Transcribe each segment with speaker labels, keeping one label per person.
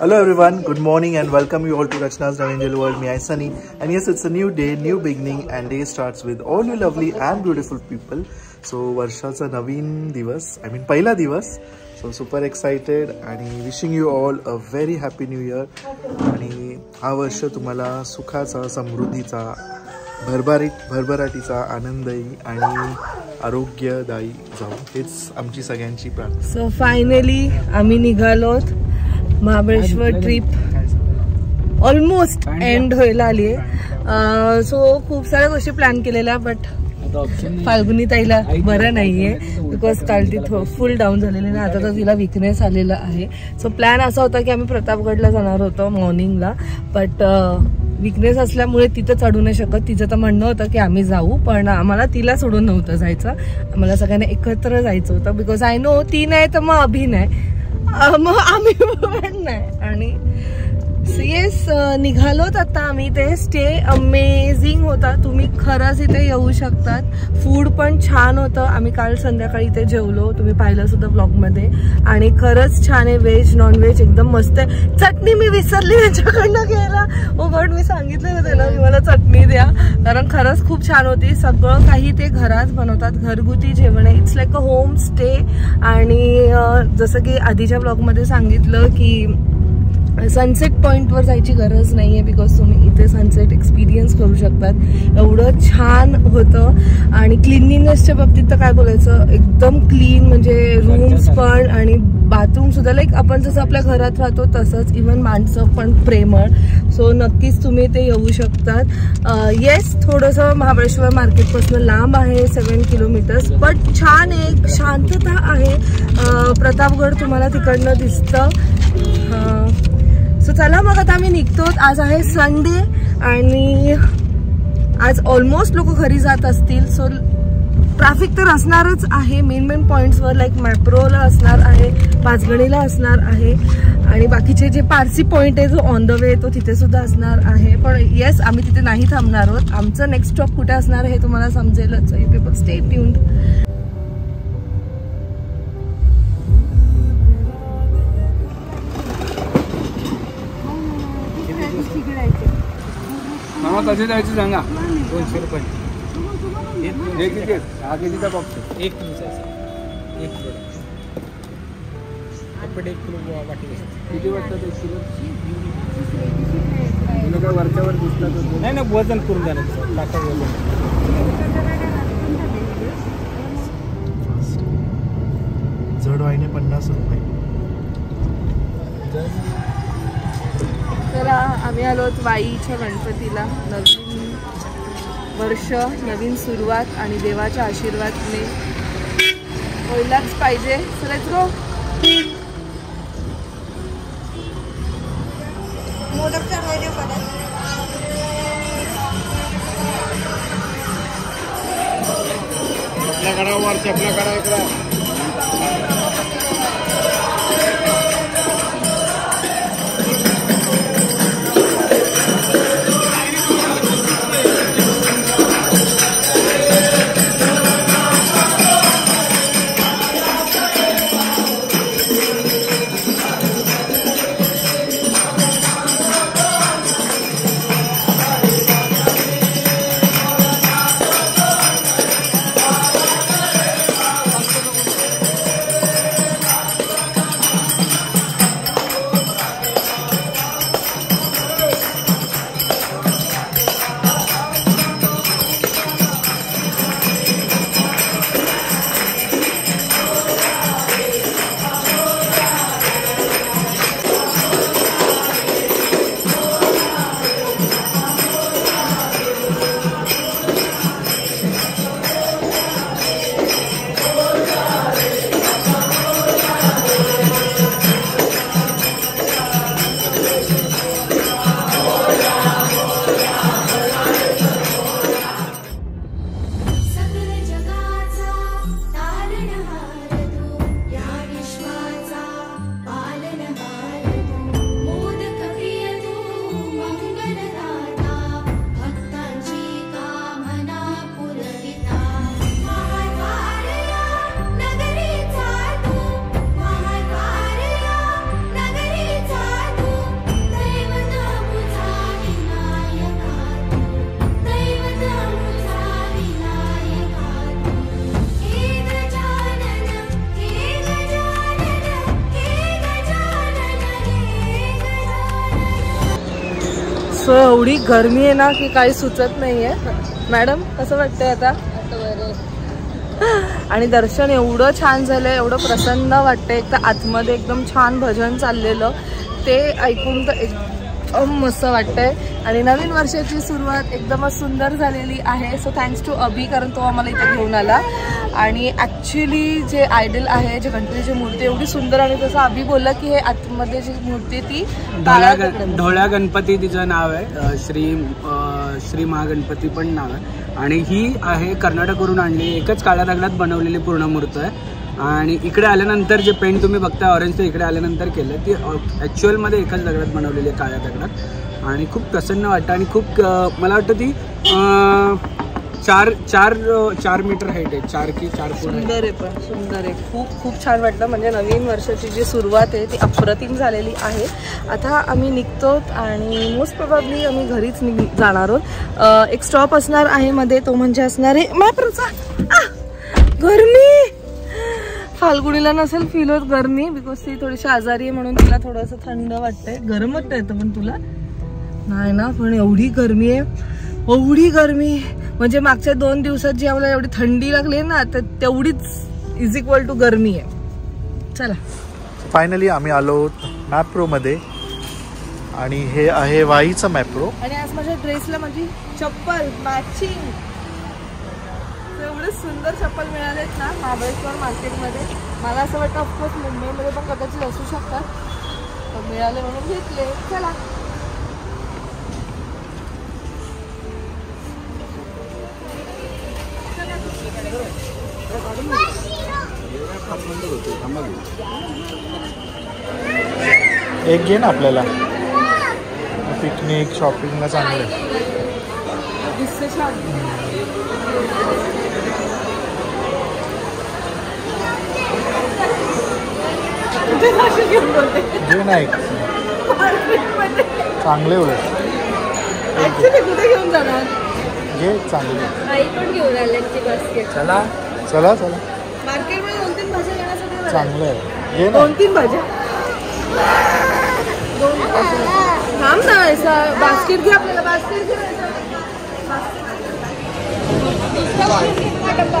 Speaker 1: Hello everyone, good morning and welcome you all to Rachna's Navangel World. Me, I Sunny. And yes, it's a new day, new beginning and day starts with all you lovely and beautiful people. So वर्षाचा नवीन दिवस I mean पहिला दिवस so super excited आणि wishing you all a very happy new year आणि हा वर्ष तुम्हाला सुखाचा समृद्धीचा भरभरीत भरभराटीचा आनंदही आणि आरोग्यदायी जाऊ हेच आमची सगळ्यांची प्रार्थना
Speaker 2: सो फायनली आम्ही निघालोत महाबळेश्वर ट्रिप ऑलमोस्ट एंड व्हायला आली आहे. सो खूप साऱ्या गोष्टी प्लॅन केलेल्या बट फाल्गुनी ताईला बरं नाहीये बिकॉज काल ती फुल डाऊन झालेली ना आता तर तिला विकनेस आलेला आहे. सो प्लॅन असा होता की आम्ही प्रतापगडला जाणार होतो मॉर्निंगला बट विकनेस असल्यामुळे तिथं चढू नाही शकत. तिचं तर म्हणणं होतं की आम्ही जाऊ पण आम्हाला तिला सोडून नव्हतं जायचं. आम्हाला सगळ्यांना एकत्र जायचं होतं बिकॉज आय नो ती नाही तर मग अभि नाही. अं, मग आम्ही पण नाही. आणि येस uh, निघालोत आता आम्ही ते स्टे अमेझिंग होता. तुम्ही खरंच इथे येऊ शकतात. फूड पण छान होतं. आम्ही काल संध्याकाळी इथे जेवलो. तुम्ही पाहिलं सुद्धा ब्लॉगमध्ये आणि खरंच छान आहे. व्हेज नॉनव्हेज एकदम मस्त आहे. चटणी मी विसरली त्याच्याकडनं घ्यायला. Oh ओ बट मी सांगितलं ना त्याला की मला चटणी द्या. कारण खरंच खूप छान होती. सगळं काही ते घरात बनवतात. घरगुती जेवण. आहे it's like a home stay आणि uh, जसं की आधीच्या ब्लॉगमध्ये सांगितलं की सनसेट पॉईंटवर जायची गरज नाही आहे बिकॉज तुम्ही इथे सनसेट एक्सपिरियन्स करू शकतात. एवढं छान होतं. आणि क्लिनलीनेसच्या बाबतीत तर काय बोलायचं? एकदम क्लीन म्हणजे रूम्स पण आणि बाथरूम सुद्धा. लाईक आपण जसं आपल्या घरात राहतो तसंच इवन माणसं पण प्रेमळ. सो नक्कीच तुम्ही ते येऊ शकतात. येस थोडंसं महाबळेश्वर मार्केटपासून लांब आहे सेवन किलोमीटर्स बट छान एक शांतता आहे. प्रतापगड तुम्हाला तिकडनं दिसतं. सो चला मग आता आम्ही निघतो आज आहे संडे आणि आज ऑलमोस्ट लोक घरी जात असतील. सो ट्रॅफिक तर असणारच आहे. मेन मेन पॉईंट्सवर लाईक मॅप्रोला असणार आहे पाचगणीला असणार आहे. आणि बाकीचे जे पारसी पॉईंट आहे जो ऑन द वे तो तिथे सुद्धा असणार आहे. पण येस आम्ही तिथे नाही थांबणार आहोत. आमचं नेक्स्ट स्टॉप कुठे असणार आहे हे तुम्हाला समजेलच. इथे पण स्टे ट्यून्ड
Speaker 3: मामा कसे जायचं सांगा? दोनशे रुपये. हे किती? हा कितीचा बॉक्स
Speaker 4: एक एक किलो. कपडे एक किलो वाटी
Speaker 3: किती एक किलो? काय वरच्यावर दिसतात
Speaker 4: नाही ना वजन करून तसं. टाका वजन.
Speaker 1: जड वाहिने पन्नास रुपये.
Speaker 2: तर आम्ही आलोत वाईच्या गणपतीला. नवीन वर्ष नवीन सुरुवात आणि देवाच्या आशीर्वादने. व्हायलाच पाहिजे. सर लेट्स गो
Speaker 3: आपल्या करा आपल्या करा इकडं
Speaker 2: सो एवढी गरमी आहे ना की काही सुचत नाही आहे मॅडम कसं वाटतंय आता? आणि दर्शन एवढं छान झालं एवढं प्रसन्न वाटतं एक तर आतमध्ये एकदम छान भजन चाललेलं. ते ऐकून तर एकदम मस्त वाटतंय. आणि नवीन वर्षाची सुरुवात एकदमच सुंदर झालेली आहे. सो थँक्स टू अभि कारण तो आम्हाला इथे घेऊन आला. आणि ॲक्च्युली जे आयडल आहे जे गणपतीची मूर्ती एवढी सुंदर आणि जसं अभि बोलला की हे आतमध्ये जी मूर्ती आहे ती
Speaker 3: ढोळ्या गणपती तिचं नाव आहे. श्री श्री महागणपती पण नाव आहे. आणि ही आहे कर्नाटकवरून आणली एकच काळ्या दगडात बनवलेली पूर्ण मूर्त आहे. आणि इकडे आल्यानंतर जे पेंट तुम्ही बघताय ऑरेंजचं इकडे आल्यानंतर केलं ती ॲक्च्युअलमध्ये एकाच दगडात बनवलेली आहे काळ्या दगडात. आणि खूप प्रसन्न वाटतं आणि खूप मला वाटतं ती चार चार चार मीटर हाईट आहे चार की चार फूट
Speaker 2: सुंदर आहे पण सुंदर आहे. खूप खूप छान वाटलं. म्हणजे नवीन वर्षाची जी सुरुवात आहे ती अप्रतिम झालेली आहे. आता आम्ही निघतो आणि मोस्ट प्रॉब्ली आम्ही घरीच निघ जाणार आहोत. एक स्टॉप असणार आहे मध्ये तो म्हणजे असणार आहे मॅप्रचा. गरमी फाल्गुणीला नसेल फील होत गरमी बिकॉज ती थोडीशी आजारी आहे म्हणून तिला थोडंसं थंड वाटतंय. गरम वाटतं येतं पण तुला. नाही ना पण एवढी गरमी आहे. एवढी गरमी. म्हणजे मागच्या दोन दिवसात जी आम्हाला एवढी थंडी लागली ना तर तेवढीच इज इक्वल टू गरमी आहे. चला.
Speaker 1: फायनली आम्ही आलो मॅप्रोमध्ये आणि हे आहे वाईचं मॅप्रो
Speaker 2: आणि आज माझ्या ड्रेसला माझी चप्पल मॅचिंग एवढे सुंदर चप्पल मिळालेत ना महाबळेश्वर मार्केटमध्ये. मला असं वाटतं ऑफकोर्स मुंबईमध्ये पण कदाचित असू शकतात. मिळाले म्हणून घेतले. चला.
Speaker 1: एक घे ना आपल्याला. पिकनिक शॉपिंगला चांगलं आहे.
Speaker 2: दिसते छान कुठे नाशिक घेऊन बोलते
Speaker 1: घे ना एक चांगले उलट
Speaker 2: ऍक्च्युली कुठे घेऊन जाणार
Speaker 1: घे चांगले
Speaker 2: आई पण घेऊन आल्याची बास्केट
Speaker 3: चला
Speaker 1: चला चला
Speaker 2: मार्केटमध्ये दोन तीन भाज्या घेण्यासाठी बरं आहे.
Speaker 1: चांगलं आहे घे ना
Speaker 2: दोन तीन भाज्या दोन थांब ना ऐसा बास्केट घे आपल्याला बास्केट घे ऐसा. हे नको,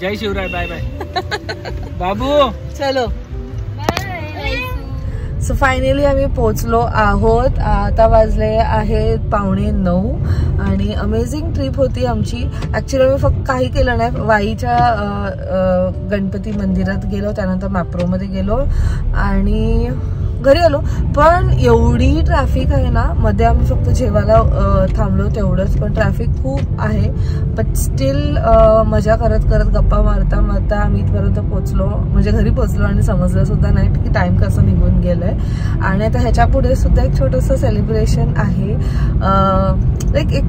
Speaker 3: जय शिवराय बाय बाय. बाबू.
Speaker 2: चलो. सो फायनली आम्ही पोचलो आहोत. आता वाजले आहेत पावणे नऊ. आणि अमेझिंग ट्रिप होती आमची. ॲक्च्युली आम्ही फक्त काही केलं नाही. वाईच्या गणपती मंदिरात गेलो. त्यानंतर मॅप्रोमध्ये गेलो. आणि घरी आलो. पण एवढी ट्रॅफिक आहे ना मध्ये आम्ही फक्त जेवायला थांबलो तेवढंच. पण ट्रॅफिक खूप आहे. बट स्टील मजा करत करत गप्पा मारता मारता आम्ही इथपर्यंत पोचलो म्हणजे घरी पोचलो आणि समजलं सुद्धा नाही की टाइम कसं निघून गेलंय. आणि आता ह्याच्या पुढे सुद्धा एक छोटंसं सेलिब्रेशन आहे. लाईक एक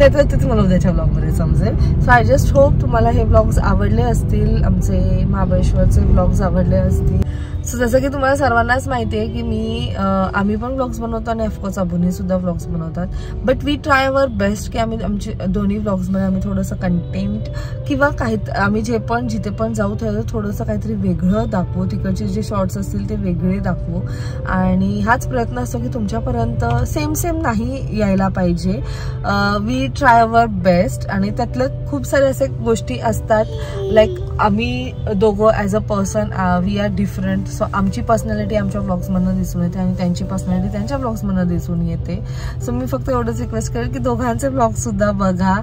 Speaker 2: ते तर ते तुम्हाला उद्याच्या ब्लॉगमध्ये समजेल. सो आय जस्ट होप तुम्हाला हे ब्लॉग्स आवडले असतील. आमचे महाबळेश्वरचे ब्लॉग्स आवडले असतील. सो जसं की तुम्हाला सर्वांनाच माहिती आहे की मी आम्ही पण ब्लॉग्स बनवतो आणि ऑफकोर्स अबुनी सुद्धा ब्लॉग्स बनवतात. But we try our best की आम्ही आमचे दोन्ही ब्लॉग्समध्ये आम्ही थोडंसं कंटेंट किंवा काही आम्ही जे पण जिथे पण जाऊ तिथे थोडंसं काहीतरी वेगळं दाखवू. तिकडचे जे शॉर्ट्स असतील ते वेगळे दाखवू. आणि हाच प्रयत्न असतो की तुमच्यापर्यंत सेम सेम नाही यायला पाहिजे. वी ट्राय अवर बेस्ट आणि त्यातल्या खूप सारे असे गोष्टी असतात लाईक आम्ही दोघं as a person we are different so आमची पर्सनॅलिटी आमच्या ब्लॉग्समधनं दिसून येते आणि त्यांची पर्सनॅलिटी त्यांच्या ब्लॉग्समधनं दिसून येते. सो मी फक्त एवढंच रिक्वेस्ट करेल की दोघांचे ब्लॉग सुद्धा बघा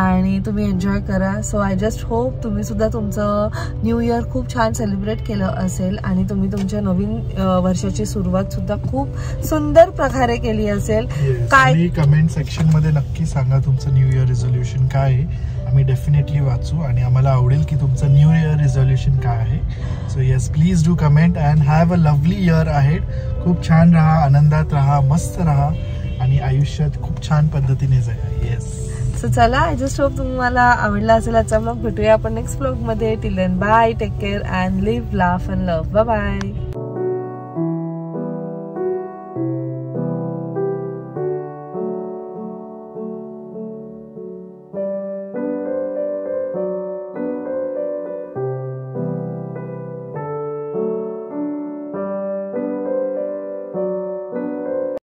Speaker 2: आणि तुम्ही एन्जॉय करा. सो आय जस्ट होप तुम्ही सुद्धा तुमचं न्यू इयर खूप छान सेलिब्रेट केलं असेल आणि तुम्ही तुमच्या नवीन अं, वर्षाची सुरुवात सुद्धा खूप सुंदर प्रकारे केली असेल. काय
Speaker 1: कमेंट सेक्शनमध्ये नक्की सांगा तुमचं न्यू इयर रेझोल्युशन काय आहे. आम्ही डेफिनेटली वाचू आणि आम्हाला आवडेल की तुमचं न्यू इयर रिझॉल्युशन काय आहे? So yes please do comment and have a lovely year आहे खूप छान राहा आनंदात राहा मस्त राहा आणि आयुष्यात खूप छान पद्धतीने जगा. येस
Speaker 2: सो चला आय जस्ट होप तुम्हाला आवडला असेल आजचा मग भेटूया आपण नेक्स्ट ब्लॉगमध्ये. Bye take care and live laugh and love bye